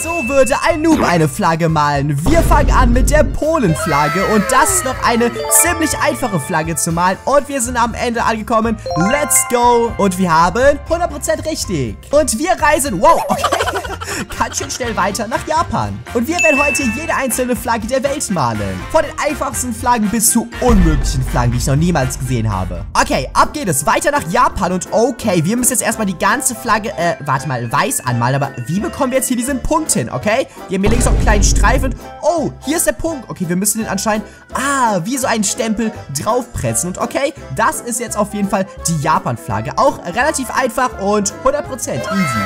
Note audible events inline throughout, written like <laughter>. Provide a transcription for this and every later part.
su Würde ein Noob eine Flagge malen. Wir fangen an mit der Polenflagge und das ist noch eine ziemlich einfache Flagge zu malen. Und wir sind am Ende angekommen. Let's go. Und wir haben 100% richtig. Und wir reisen, wow, okay, <laughs> ganz schön schnell weiter nach Japan. Und wir werden heute jede einzelne Flagge der Welt malen. Von den einfachsten Flaggen bis zu unmöglichen Flaggen, die ich noch niemals gesehen habe. Okay, ab geht es weiter nach Japan und okay, wir müssen jetzt erstmal die ganze Flagge, äh, warte mal, weiß anmalen. Aber wie bekommen wir jetzt hier diesen Punkt hin, okay? Wir haben hier links noch einen kleinen Streifen. Oh, hier ist der Punkt. Okay, wir müssen den anscheinend, ah, wie so einen Stempel draufpressen. Und okay, das ist jetzt auf jeden Fall die Japan-Flagge. Auch relativ einfach und 100% easy.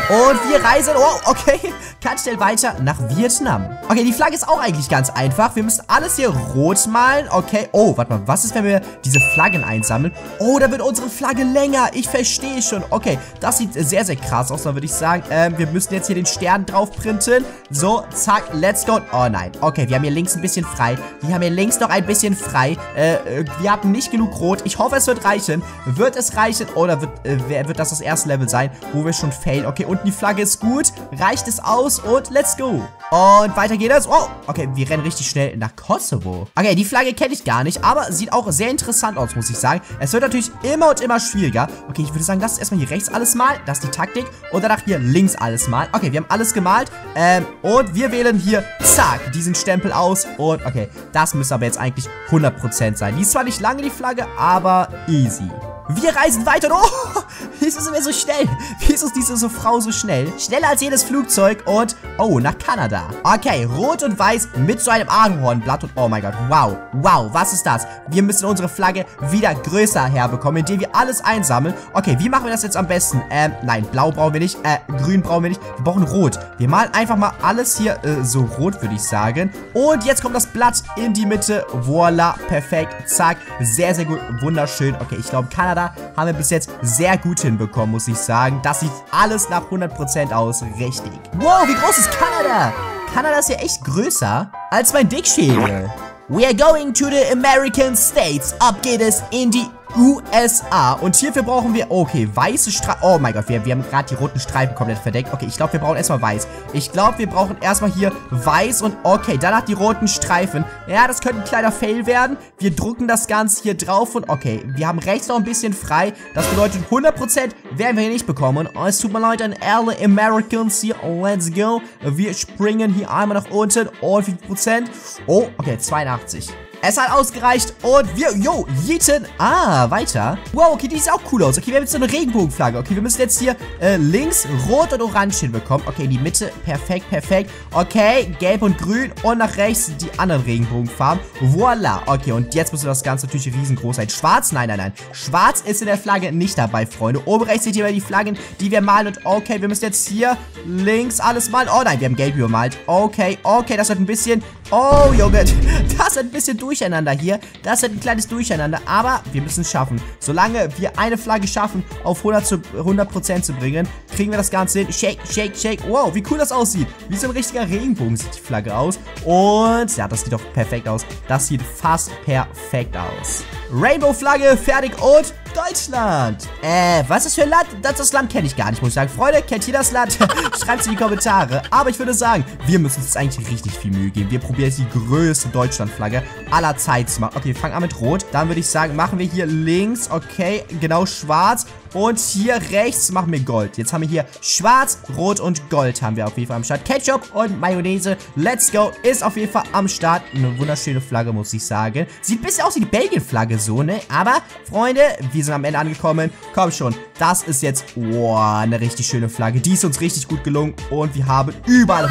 Und wir reisen, oh, okay, <laughs> ganz schnell weiter nach Vietnam. Okay, die Flagge ist auch eigentlich ganz einfach. Wir müssen alles hier rot malen. Okay, oh, warte mal, was ist, wenn wir diese Flaggen einsammeln? Oh, da wird unsere Flagge länger. Ich verstehe schon. Okay, das sieht sehr, sehr krass aus, dann würde ich sagen. Ähm, wir müssen jetzt hier den Stern drauf printen. So, zack, let's go. Oh nein, okay, wir haben hier links ein bisschen frei. Wir haben hier links noch ein bisschen frei. Äh, äh wir haben nicht genug rot. Ich hoffe, es wird reichen. Wird es reichen oder wird, äh, wird das das erste Level sein, wo wir schon failen? Okay, unten die Flagge ist gut. Reicht es aus und let's go. Und weiter geht es. Oh, okay, wir rennen richtig schnell nach Kosovo. Okay, die Flagge kenne ich gar nicht, aber sieht auch sehr interessant aus, muss ich sagen. Es wird natürlich immer und immer schwieriger. Okay, ich würde sagen, lass uns erstmal hier rechts alles mal. Das ist die Taktik. Und danach hier links alles mal. Okay, wir haben alles gemalt. Ähm, und wir wählen hier, zack, diesen Stempel aus. Und okay, das müsste aber jetzt eigentlich 100% sein. Die ist zwar nicht lange, die Flagge, aber easy. Wir reisen weiter. Oh, wieso sind wir so schnell? Wieso ist diese Frau so schnell? Schneller als jedes Flugzeug und, oh, nach Kanada. Okay, rot und weiß mit so einem Ahornblatt und, oh mein Gott, wow, wow, was ist das? Wir müssen unsere Flagge wieder größer herbekommen, indem wir alles einsammeln. Okay, wie machen wir das jetzt am besten? Ähm, nein, blau brauchen wir nicht, äh, grün brauchen wir nicht. Wir brauchen rot. Wir malen einfach mal alles hier äh, so rot, würde ich sagen. Und jetzt kommt das Blatt in die Mitte. Voila, perfekt, zack, sehr, sehr gut, wunderschön. Okay, ich glaube, Kanada Kanada haben wir bis jetzt sehr gut hinbekommen, muss ich sagen. Das sieht alles nach 100% aus. Richtig. Wow, wie groß ist Kanada? Kanada ist ja echt größer als mein Dickschädel. We are going to the American States. Ab geht es in die USA. Und hierfür brauchen wir, okay, weiße Streifen. Oh mein Gott, wir, wir haben gerade die roten Streifen komplett verdeckt. Okay, ich glaube, wir brauchen erstmal weiß. Ich glaube, wir brauchen erstmal hier weiß und okay, danach die roten Streifen. Ja, das könnte ein kleiner Fail werden. Wir drucken das Ganze hier drauf und okay, wir haben rechts noch ein bisschen frei. Das bedeutet, 100% werden wir hier nicht bekommen. Oh, es tut mir leid an alle Americans hier. Let's go. Wir springen hier einmal nach unten. Oh, wie viel Prozent? Oh, okay, 82. Es hat ausgereicht und wir, yo, jeeten. Ah, weiter. Wow, okay, die sieht auch cool aus. Okay, wir haben jetzt so eine Regenbogenflagge. Okay, wir müssen jetzt hier äh, links rot und orange hinbekommen. Okay, in die Mitte. Perfekt, perfekt. Okay, gelb und grün und nach rechts die anderen Regenbogenfarben. Voila. Okay, und jetzt muss das Ganze natürlich riesengroß sein. Schwarz? Nein, nein, nein. Schwarz ist in der Flagge nicht dabei, Freunde. Oben rechts seht ihr mal die Flaggen, die wir malen. Und okay, wir müssen jetzt hier links alles malen. Oh nein, wir haben gelb übermalt. Okay, okay, das wird ein bisschen... Oh, Junge, <laughs> das wird ein bisschen durch Durcheinander hier. Das wird ein kleines Durcheinander, aber wir müssen es schaffen. Solange wir eine Flagge schaffen, auf 100%, zu, 100 zu bringen, kriegen wir das Ganze hin. Shake, shake, shake. Wow, wie cool das aussieht. Wie so ein richtiger Regenbogen sieht die Flagge aus. Und ja, das sieht doch perfekt aus. Das sieht fast perfekt aus. Rainbow-Flagge fertig und Deutschland. Äh, was ist für ein Land? Das, das Land kenne ich gar nicht, muss ich sagen. Freunde, kennt ihr das Land? <laughs> Schreibt es in die Kommentare. Aber ich würde sagen, wir müssen uns eigentlich richtig viel Mühe geben. Wir probieren jetzt die größte Deutschlandflagge aller Zeit zu machen. Okay, wir fangen an mit Rot. Dann würde ich sagen, machen wir hier links, okay, genau schwarz. Und hier rechts machen wir Gold. Jetzt haben wir hier Schwarz, Rot und Gold haben wir auf jeden Fall am Start. Ketchup und Mayonnaise. Let's go. Ist auf jeden Fall am Start. Eine wunderschöne Flagge, muss ich sagen. Sieht ein bisschen aus wie die Belgien-Flagge so, ne? Aber, Freunde, wir sind am Ende angekommen. Komm schon. Das ist jetzt, wow, eine richtig schöne Flagge. Die ist uns richtig gut gelungen. Und wir haben überall 100%.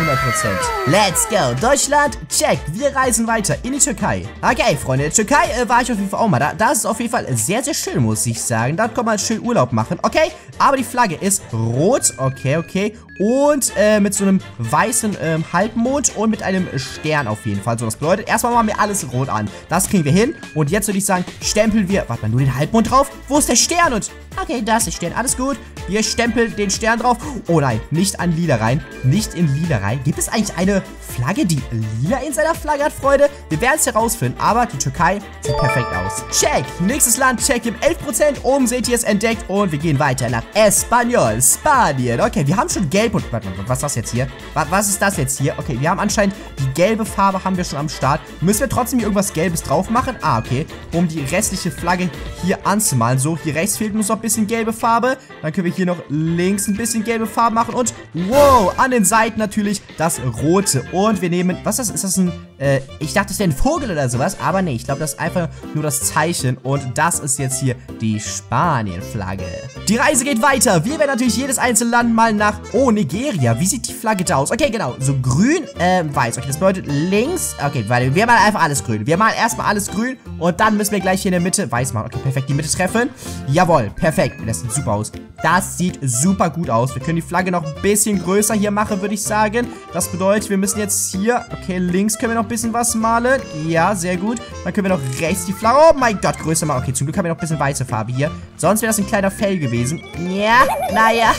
Let's go. Deutschland, check. Wir reisen weiter in die Türkei. Okay, Freunde. In der Türkei äh, war ich auf jeden Fall auch mal. Da, das ist auf jeden Fall sehr, sehr schön, muss ich sagen. Da kann man schön Urlaub machen. Okay, aber die Flagge ist rot. Okay, okay. Und äh, mit so einem weißen ähm, Halbmond und mit einem Stern auf jeden Fall. So, das bedeutet, erstmal machen wir alles rot an. Das kriegen wir hin. Und jetzt würde ich sagen, stempeln wir, warte mal, nur den Halbmond drauf. Wo ist der Stern? Und, okay, da ist der Stern. Alles gut. Wir stempeln den Stern drauf. Oh nein, nicht an lila rein. Nicht in lila rein. Gibt es eigentlich eine Flagge, die lila in seiner Flagge hat, Freunde? Wir werden es herausfinden. Aber die Türkei sieht perfekt aus. Check. Nächstes Land, check. Wir 11%. Oben seht ihr es entdeckt. Und wir gehen weiter nach Espanyol, Spanien. Okay, wir haben schon Geld gelb und... Warte, was ist das jetzt hier? Was, ist das jetzt hier? Okay, wir haben anscheinend die gelbe Farbe haben wir schon am Start. Müssen wir trotzdem hier irgendwas Gelbes drauf machen? Ah, okay. Um die restliche Flagge hier anzumalen. So, hier rechts fehlt uns noch ein bisschen gelbe Farbe. Dann können wir hier noch links ein bisschen gelbe Farbe machen. Und, wow, an den Seiten natürlich das Rote. Und wir nehmen... Was ist das? Ist das ein... Äh, ich dachte, das wäre ein Vogel oder sowas. Aber nee, ich glaube, das ist einfach nur das Zeichen. Und das ist jetzt hier die Spanien-Flagge. Die Reise geht weiter. Wir werden natürlich jedes einzelne Land mal nach... Oh, Nigeria. Wie sieht die Flagge da aus? Okay, genau. So grün, äh, weiß. Okay, das bedeutet links... Okay, weil wir malen einfach alles grün. Wir malen erstmal alles grün und dann müssen wir gleich hier in der Mitte weiß machen. Okay, perfekt. Die Mitte treffen. Jawohl, perfekt. Das sieht super aus. Das sieht super gut aus. Wir können die Flagge noch ein bisschen größer hier machen, würde ich sagen. Das bedeutet, wir müssen jetzt hier... Okay, links können wir noch ein bisschen was malen. Ja, sehr gut. Dann können wir noch rechts die Flagge... Oh mein Gott, größer machen. Okay, zum Glück haben wir noch ein bisschen weiße Farbe hier. Sonst wäre das ein kleiner Fell gewesen. Ja, naja.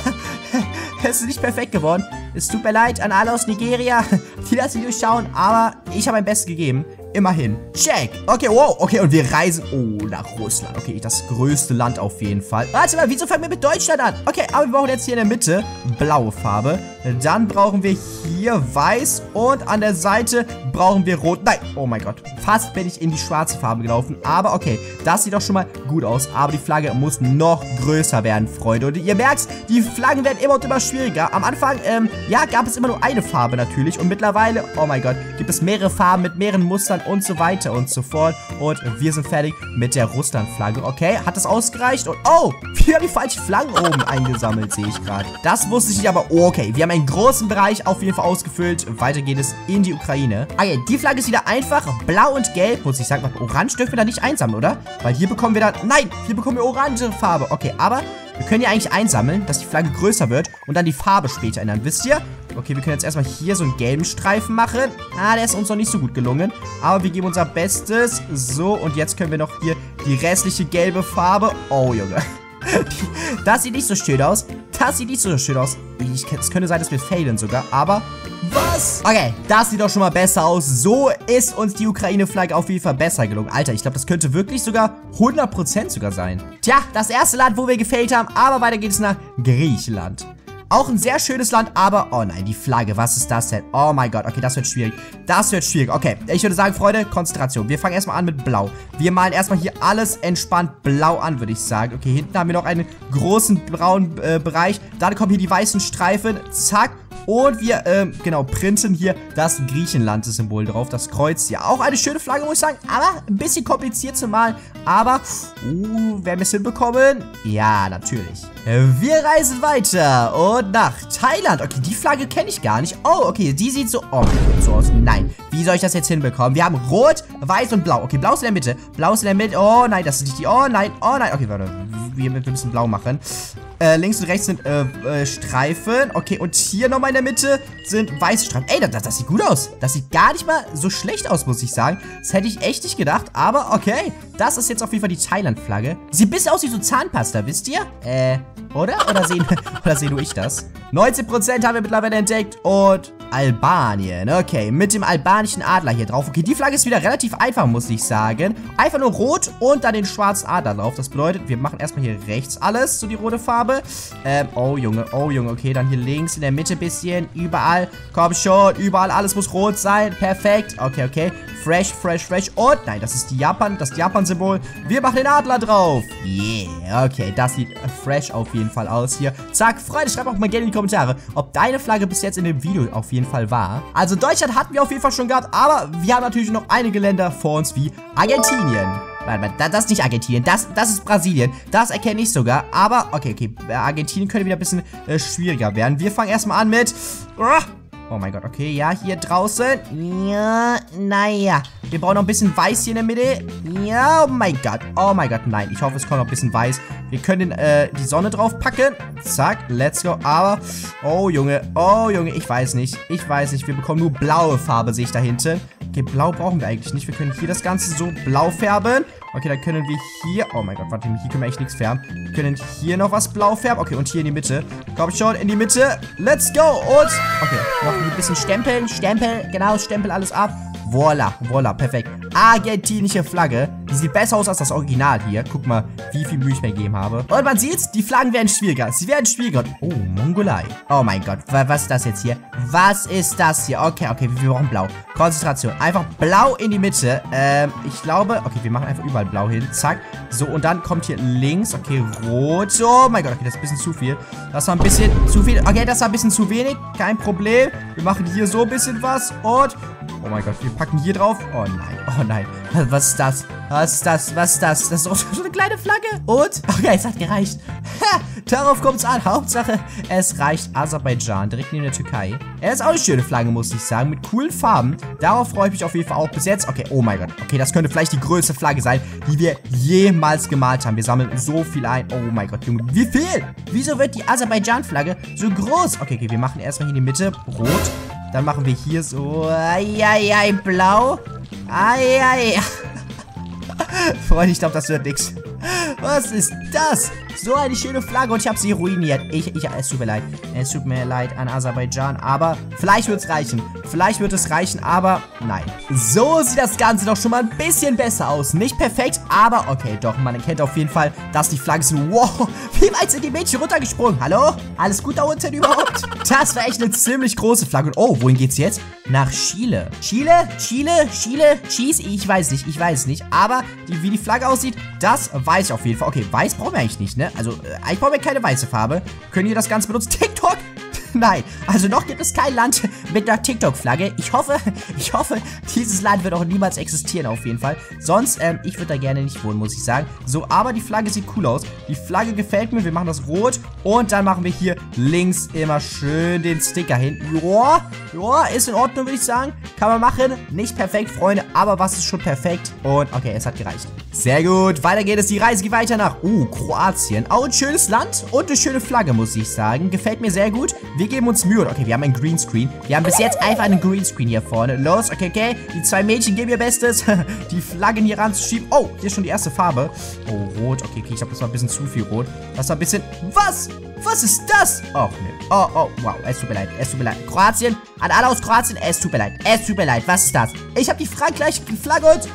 <laughs> es ist nicht perfekt geworden. Es tut mir leid an alle aus Nigeria, <laughs> die das Video schauen, aber ich habe mein Bestes gegeben. Immerhin. Check. Okay, wow. Okay, und wir reisen... Oh, nach Russland. Okay, das größte Land auf jeden Fall. Warte mal, wieso fangen wir mit Deutschland an? Okay, aber wir brauchen jetzt hier in der Mitte blaue Farbe. Dann brauchen wir hier weiß und an der Seite brauchen wir rot. Nein, oh mein Gott. Fast bin ich in die schwarze Farbe gelaufen. Aber okay, das sieht doch schon mal gut aus. Aber die Flagge muss noch größer werden, Freunde. Und ihr merkt, die Flaggen werden immer und immer schwieriger. Am Anfang, ähm, ja, gab es immer nur eine Farbe natürlich. Und mittlerweile, oh mein Gott, gibt es mehrere Farben mit mehreren Mustern und so weiter und so fort. Und wir sind fertig mit der Russland-Flagge. Okay, hat das ausgereicht? Und, oh, wir haben die falschen Flaggen oben <laughs> eingesammelt, sehe ich gerade. Das wusste ich nicht, aber okay. Wir haben einen großen Bereich auf jeden Fall ausgefüllt. Weiter geht es in die Ukraine. Ah ja, die Flagge ist wieder einfach blau und gelb. Muss ich sagen, orange dürfen wir da nicht einsammeln, oder? Weil hier bekommen wir dann, nein, hier bekommen wir orange Farbe. Okay, aber wir können ja eigentlich einsammeln, dass die Flagge größer wird und dann die Farbe später ändern. Wisst ihr? Okay, wir können jetzt erstmal hier so einen gelben Streifen machen. Ah, der ist uns noch nicht so gut gelungen. Aber wir geben unser Bestes. So, und jetzt können wir noch hier die restliche gelbe Farbe. Oh, Junge. <laughs> Das sieht nicht so schön aus. Das sieht nicht so schön aus. es könnte sein, dass wir failen sogar. Aber was? Okay, das sieht doch schon mal besser aus. So ist uns die Ukraine-Flagge auf jeden Fall besser gelungen. Alter, ich glaube, das könnte wirklich sogar 100% sogar sein. Tja, das erste Land, wo wir gefailt haben. Aber weiter geht es nach Griechenland. Auch ein sehr schönes Land, aber... Oh nein, die Flagge, was ist das denn? Oh mein Gott, okay, das wird schwierig. Das wird schwierig. Okay, ich würde sagen, Freunde, Konzentration. Wir fangen erstmal an mit Blau. Wir malen erstmal hier alles entspannt blau an, würde ich sagen. Okay, hinten haben wir noch einen großen braunen äh, Bereich. Dann kommen hier die weißen Streifen. Zack. Und wir, ähm, genau, printen hier das Griechenland-Symbol drauf. Das Kreuz. Ja, auch eine schöne Flagge, muss ich sagen. Aber ein bisschen kompliziert zu malen. Aber, uh, werden wir es hinbekommen? Ja, natürlich. Wir reisen weiter und nach Thailand. Okay, die Flagge kenne ich gar nicht. Oh, okay, die sieht so, oh, so aus. Nein, wie soll ich das jetzt hinbekommen? Wir haben Rot, Weiß und Blau. Okay, Blau ist in der Mitte. Blau ist in der Mitte. Oh, nein, das ist nicht die, oh, nein, oh, nein. Okay, warte, wir müssen Blau machen. Äh, links und rechts sind äh, äh, Streifen. Okay, und hier nochmal in der Mitte sind weiße Streifen. Ey, das, das, sieht gut aus. Das sieht gar nicht mal so schlecht aus, muss ich sagen. Das hätte ich echt nicht gedacht. Aber okay, das ist jetzt auf jeden Fall die Thailand-Flagge. Sieht ein bisschen aus wie so Zahnpasta, wisst ihr? Äh, oder? Oder sehen, <laughs> oder sehen nur ich das? 19% haben wir mittlerweile entdeckt und Albanien. Okay, mit dem albanischen Adler hier drauf. Okay, die Flagge ist wieder relativ einfach, muss ich sagen. Einfach nur rot und dann den schwarzen Adler drauf. Das bedeutet, wir machen erstmal hier rechts alles, so die rote Farbe. Ähm, oh Junge, oh Junge. Okay, dann hier links in der Mitte ein bisschen. Überall. Komm schon, überall alles muss rot sein. Perfekt. Okay, okay. Fresh, fresh, fresh. Und, nein, das ist die Japan, das Japan-Symbol. Wir machen den Adler drauf. Yeah, okay, das sieht fresh auf jeden Fall aus hier. Zack, Freunde, schreibt auch mal gerne in die Kommentare, ob deine Flagge bis jetzt in dem Video auf jeden Fall war. Also Deutschland hatten wir auf jeden Fall schon gehabt, aber wir haben natürlich noch einige Länder vor uns wie Argentinien. Warte mal, das ist nicht Argentinien, das, das ist Brasilien. Das erkenne ich sogar, aber okay, okay, Argentinien könnte wieder ein bisschen äh, schwieriger werden. Wir fangen erstmal an mit... Uh, Oh mein Gott, okay, ja, hier draußen. Ja, naja. Wir brauchen noch ein bisschen Weiß hier in der Mitte. Ja, oh mein Gott. Oh mein Gott, nein. Ich hoffe, es kommt noch ein bisschen Weiß. Wir können äh, die Sonne drauf packen. Zack, let's go. Aber, oh Junge, oh Junge, ich weiß nicht. Ich weiß nicht, wir bekommen nur blaue Farbe, sehe ich da hinten. Okay, blau brauchen wir eigentlich nicht. Wir können hier das Ganze so blau färben. Okay, dann können wir hier... Oh mein Gott, warte, hier können wir echt nichts färben. Wir können hier noch was blau färben. Okay, und hier in die Mitte. Komm schon, in die Mitte. Let's go. Und... Okay, noch ein bisschen stempeln. Stempel, genau, stempel alles ab. Voila, voila, perfekt. Argentinische Flagge. Die sieht besser aus als das Original hier. Guck mal, wie viel Mühe ich mir gegeben habe. Und man sieht, die Flaggen werden schwieriger. Sie werden schwieriger. Oh, Mongolei. Oh mein Gott, was ist das jetzt hier? Was ist das hier? Okay, okay, wir brauchen blau. Konzentration. Einfach blau in die Mitte. Ähm, ich glaube, okay, wir machen einfach überall blau hin. Zack. So, und dann kommt hier links. Okay, rot. Oh mein Gott, okay, das ist ein bisschen zu viel. Das war ein bisschen zu viel. Okay, das war ein bisschen zu wenig. Kein Problem. Wir machen hier so ein bisschen was. Und Oh mein Gott, wir packen hier drauf. Oh nein, oh nein. <laughs> Was ist das? Was ist das? Was ist das? Das ist auch so eine kleine Flagge. Und? Okay, es hat gereicht. Ha, darauf kommt es an. Hauptsache, es reicht Aserbaidschan, direkt neben der Türkei. Er ist auch eine schöne Flagge, muss ich sagen. Mit coolen Farben. Darauf freue ich mich auf jeden Fall auch bis jetzt. Okay, oh mein Gott. Okay, das könnte vielleicht die größte Flagge sein, die wir jemals gemalt haben. Wir sammeln so viel ein. Oh mein Gott, Junge. Wie viel? Wieso wird die Aserbaidschan-Flagge so groß? Okay, okay, wir machen erstmal hier in die Mitte rot. Dann machen wir hier so, ai, blau. Ai, ai. Freunde, ich glaube, das wird nichts. Was ist das? So eine schöne Flagge und ich habe sie ruiniert. Ich, ich, es tut mir leid. Es tut mir leid an Aserbaidschan, aber vielleicht wird es reichen. Vielleicht wird es reichen, aber nein. So sieht das Ganze doch schon mal ein bisschen besser aus. Nicht perfekt, aber okay, doch, man erkennt auf jeden Fall, dass die Flagge sind. Wow, <laughs> wie weit sind die Mädchen runtergesprungen? Hallo? Alles gut da unten überhaupt? Das war echt eine ziemlich große Flagge. Und oh, wohin geht's jetzt? Nach Chile. Chile? Chile? Chile? Cheese? Ich weiß nicht, ich weiß nicht. Aber die, wie die Flagge aussieht, das weiß ich auf jeden Fall. Okay, weiß brauchen wir eigentlich nicht, ne? Also, äh, eigentlich brauchen wir keine weiße Farbe. Können wir das Ganze benutzen? TikTok? <laughs> Nein, also noch gibt es kein Land mit einer TikTok-Flagge. Ich hoffe, ich hoffe, dieses Land wird auch niemals existieren auf jeden Fall. Sonst, ähm, ich würde da gerne nicht wohnen, muss ich sagen. So, aber die Flagge sieht cool aus. Die Flagge gefällt mir. Wir machen das rot und dann machen wir hier links immer schön den Sticker hin. Joa, joa, ist in Ordnung, würde ich sagen. Kann man machen. Nicht perfekt, Freunde, aber was ist schon perfekt? Und okay, es hat gereicht. Sehr gut, weiter geht es. Die Reise geht weiter nach, uh, Kroatien. Auch ein schönes Land und eine schöne Flagge, muss ich sagen. Gefällt mir sehr gut. Wir geben uns Mühe. Okay, wir haben einen Greenscreen. Wir haben bis jetzt einfach einen Greenscreen hier vorne. Los, okay, okay. Die zwei Mädchen geben ihr Bestes, <laughs> die Flaggen hier ranzuschieben. Oh, hier ist schon die erste Farbe. Oh, rot. Okay, okay, ich glaube, das war ein bisschen zu viel rot. Das war ein bisschen... Was? Was ist das? Oh, ne. Oh, oh, wow. Es tut mir leid. Es tut mir leid. Kroatien. An alle aus Kroatien. Es tut mir leid. Es tut mir leid. Was ist das? Ich habe die Frankreich Flagge und... <laughs>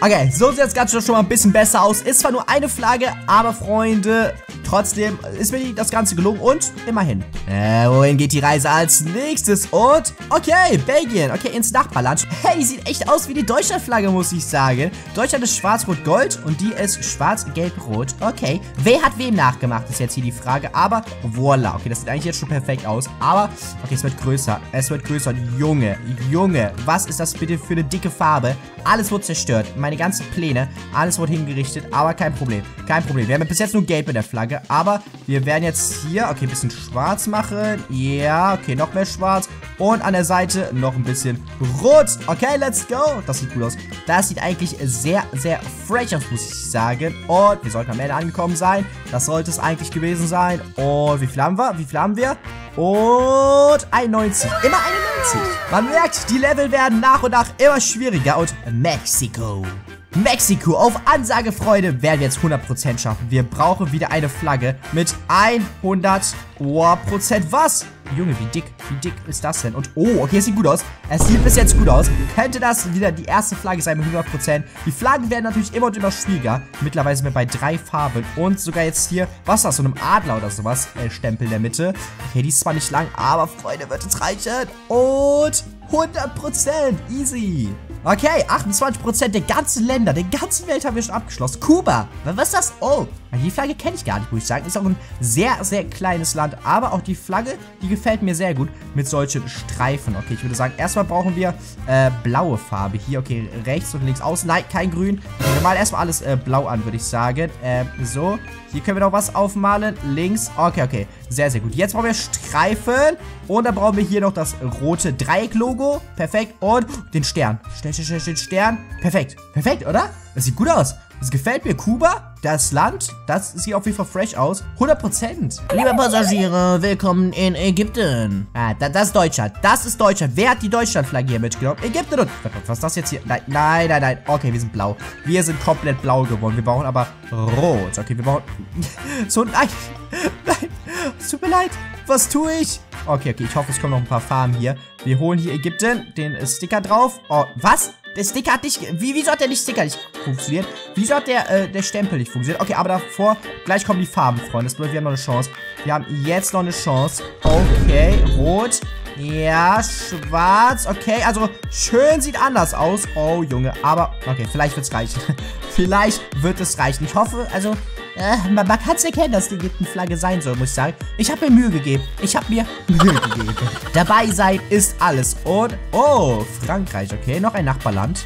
Okay, so sieht das Ganze schon mal ein bisschen besser aus. Ist zwar nur eine Flagge, aber Freunde, Trotzdem ist mir das Ganze gelungen und immerhin. Äh, wohin geht die Reise als nächstes? Und, okay, Belgien. Okay, ins Nachbarland. Hey, sieht echt aus wie die Deutschlandflagge, muss ich sagen. Deutschland ist schwarz-rot-gold und die ist schwarz-gelb-rot. Okay, wer hat wem nachgemacht, ist jetzt hier die Frage. Aber, voila. Okay, das sieht eigentlich jetzt schon perfekt aus. Aber, okay, es wird größer. Es wird größer. Junge, Junge, was ist das bitte für eine dicke Farbe? Alles wurde zerstört. Meine ganzen Pläne, alles wurde hingerichtet. Aber kein Problem. Kein Problem. Wir haben bis jetzt nur gelb in der Flagge aber wir werden jetzt hier, okay, ein bisschen schwarz machen. Ja, okay, noch mehr schwarz. Und an der Seite noch ein bisschen rot. Okay, let's go. Das sieht cool aus. Das sieht eigentlich sehr, sehr fresh aus, muss ich sagen. Und wir sollten am Ende angekommen sein. Das sollte es eigentlich gewesen sein. Und wie viel haben wir? Wie viel haben wir? Und 91. Immer 91. Man merkt, die Level werden nach und nach immer schwieriger. Und Mexiko. Mexiko. Auf Ansage, Freunde, werden wir jetzt 100% schaffen. Wir brauchen wieder eine Flagge mit 100 Prozent. Was? Junge, wie dick, wie dick ist das denn? Und, oh, okay, es sieht gut aus. Es sieht bis jetzt gut aus. Könnte das wieder die erste Flagge sein mit 100%? Die Flaggen werden natürlich immer und immer schwieriger. Mittlerweile sind wir bei drei Farben. Und sogar jetzt hier, was ist das, so einem Adler oder sowas, äh, Stempel in der Mitte. Okay, die ist zwar nicht lang, aber, Freunde, wird es reichen. Und 100%, easy. Okay, 28% der ganzen Länder, der ganzen Welt haben wir schon abgeschlossen. Kuba, was ist das? Oh, die Flagge kenne ich gar nicht, muss ich sagen. Ist auch ein sehr, sehr kleines Land. Aber auch die Flagge, die gefällt mir sehr gut mit solchen Streifen. Okay, ich würde sagen, erstmal brauchen wir äh, blaue Farbe. Hier, okay, rechts und links außen. Nein, kein Grün. Wir malen erstmal alles äh, blau an, würde ich sagen. Äh, so, hier können wir noch was aufmalen. Links, okay, okay. Sehr, sehr gut. Jetzt brauchen wir Streifen. Und dann brauchen wir hier noch das rote Dreieck-Logo. Perfekt. Und den Stern. Stern, Stern, Stern, Stern. Perfekt. Perfekt, oder? Das sieht gut aus. Das gefällt mir. Kuba, das Land, das sieht auf jeden Fall fresh aus. 100%. Liebe Passagiere, willkommen in Ägypten. Ah, das ist Deutschland. Das ist Deutschland. Wer hat die Deutschlandflagge hier mitgenommen? Ägypten und... Was ist das jetzt hier? Nein, nein, nein, nein. Okay, wir sind blau. Wir sind komplett blau geworden. Wir brauchen aber rot. Okay, wir brauchen... <laughs> so, nein. Nein. Es tut mir leid. Was tue ich? Okay, okay, ich hoffe, es kommen noch ein paar Farben hier. Wir holen hier Ägypten, den Sticker drauf. Oh, was? Der Sticker hat nicht, wie, wieso hat der nicht Sticker nicht funktioniert? Wieso hat der, äh, der Stempel nicht funktioniert? Okay, aber davor, gleich kommen die Farben, Freunde. Das bedeutet, wir haben noch eine Chance. Wir haben jetzt noch eine Chance. Okay, rot. Ja, schwarz. Okay, also schön sieht anders aus. Oh, Junge, aber, okay, vielleicht wird es reichen. <laughs> vielleicht wird es reichen. Ich hoffe, also, äh, man, man kann es erkennen, dass die Ägypten-Flagge sein soll, muss ich sagen. Ich habe mir Mühe gegeben. Ich habe mir Mühe gegeben. <laughs> Dabei sein ist alles. Und, oh, Frankreich, okay, noch ein Nachbarland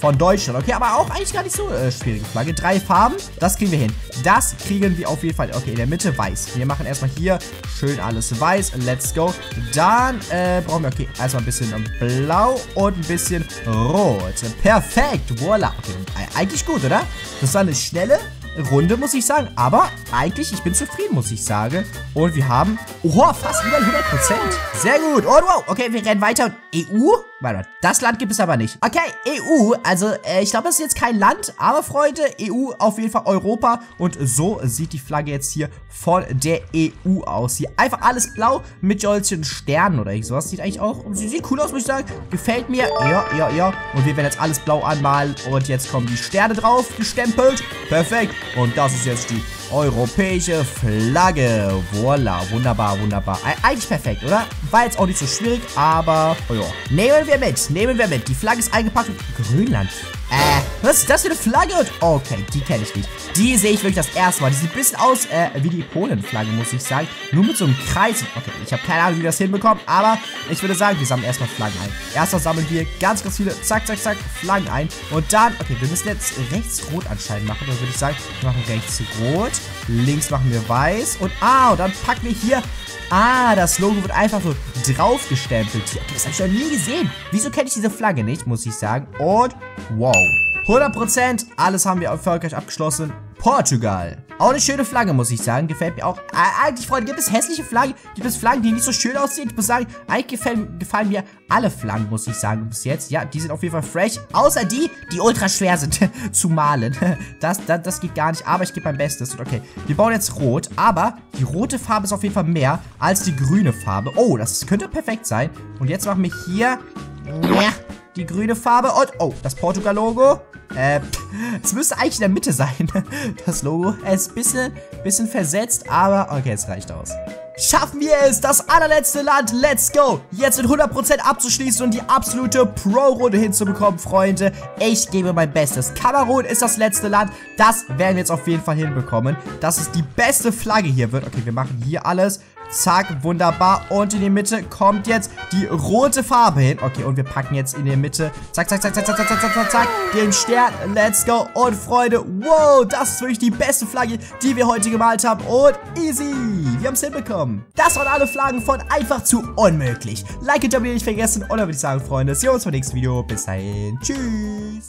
von Deutschland. Okay, aber auch eigentlich gar nicht so äh, schwierige Flagge. Drei Farben, das kriegen wir hin. Das kriegen wir auf jeden Fall. Okay, in der Mitte weiß. Wir machen erstmal hier schön alles weiß. Let's go. Dann äh, brauchen wir, okay, erstmal ein bisschen blau und ein bisschen rot. Perfekt. Voila. Okay, eigentlich gut, oder? Das war eine schnelle Runde, muss ich sagen. Aber eigentlich, ich bin zufrieden, muss ich sagen. Und wir haben, oh, fast wieder 100%. Sehr gut. Und wow, okay, wir rennen weiter. EU? Warte, das Land gibt es aber nicht. Okay, EU, also äh, ich glaube, das ist jetzt kein Land, aber Freunde, EU auf jeden Fall Europa und so sieht die Flagge jetzt hier von der EU aus. Hier einfach alles blau mit solchen Sternen oder sowas. Sieht eigentlich auch, sieht cool aus, muss ich sagen. Gefällt mir. Ja, ja, ja. Und wir werden jetzt alles blau anmalen und jetzt kommen die Sterne drauf, gestempelt. Perfekt. Und das ist jetzt die europäische Flagge. Voila, wunderbar, wunderbar. Eigentlich perfekt, oder? War jetzt auch nicht so schwierig, aber oh ja. Nehmen wir mit, nehmen wir mit. Die Flagge ist eingepackt. Grönland. Äh, was ist das für eine Flagge? Okay, die kenne ich nicht. Die sehe ich wirklich das erste Mal. Die sieht ein bisschen aus äh, wie die Polen-Flagge, muss ich sagen. Nur mit so einem Kreis. Okay, ich habe keine Ahnung, wie wir das hinbekommen. Aber ich würde sagen, wir sammeln erstmal Flaggen ein. Erstmal sammeln wir ganz, ganz viele, zack, zack, zack, Flaggen ein. Und dann, okay, wir müssen jetzt rechts rot anscheinend machen. Dann würde ich sagen, wir machen rechts rot. Links machen wir weiß. Und, ah, und dann packen wir hier Ah, das Logo wird einfach so draufgestempelt. Okay, das habe ich noch nie gesehen. Wieso kenne ich diese Flagge nicht, muss ich sagen. Und wow. 100%, alles haben wir erfolgreich abgeschlossen. Portugal. Auch eine schöne Flagge, muss ich sagen. Gefällt mir auch. Äh, eigentlich, Freunde, gibt es hässliche Flaggen? Gibt es Flaggen, die nicht so schön aussehen? Ich muss sagen, eigentlich gefallen, gefallen mir alle Flaggen, muss ich sagen, bis jetzt. Ja, die sind auf jeden Fall fresh. Außer die, die ultra schwer sind <laughs> zu malen. <laughs> Das, das, das geht gar nicht, aber ich gebe mein Bestes. Und okay, wir bauen jetzt rot, aber die rote Farbe ist auf jeden Fall mehr als die grüne Farbe. Oh, das könnte perfekt sein. Und jetzt machen wir hier die grüne Farbe und, oh, das Portugal-Logo. Äh, <laughs> es müsste eigentlich in der Mitte sein, <laughs> das Logo. Es ist ein bisschen, bisschen versetzt, aber okay, es reicht aus. Schaffen wir es, das allerletzte Land, let's go, jetzt mit 100% abzuschließen und die absolute Pro-Runde hinzubekommen, Freunde. Ich gebe mein Bestes. Kamerun ist das letzte Land, das werden wir jetzt auf jeden Fall hinbekommen, dass es die beste Flagge hier wird. Okay, wir machen hier alles Zack, wunderbar. Und in die Mitte kommt jetzt die rote Farbe hin. Okay, und wir packen jetzt in die Mitte, zack, zack, zack, zack, zack, zack, zack, zack, zack, den Stern. Let's go. Und Freunde, wow, das ist wirklich die beste Flagge, die wir heute gemalt haben. Und easy. Wir haben es hinbekommen. Das waren alle Flaggen von einfach zu unmöglich. Like und Abonnieren nicht vergessen. Und dann würde ich sagen, Freunde, sehen wir uns beim nächsten Video. Bis dahin. Tschüss.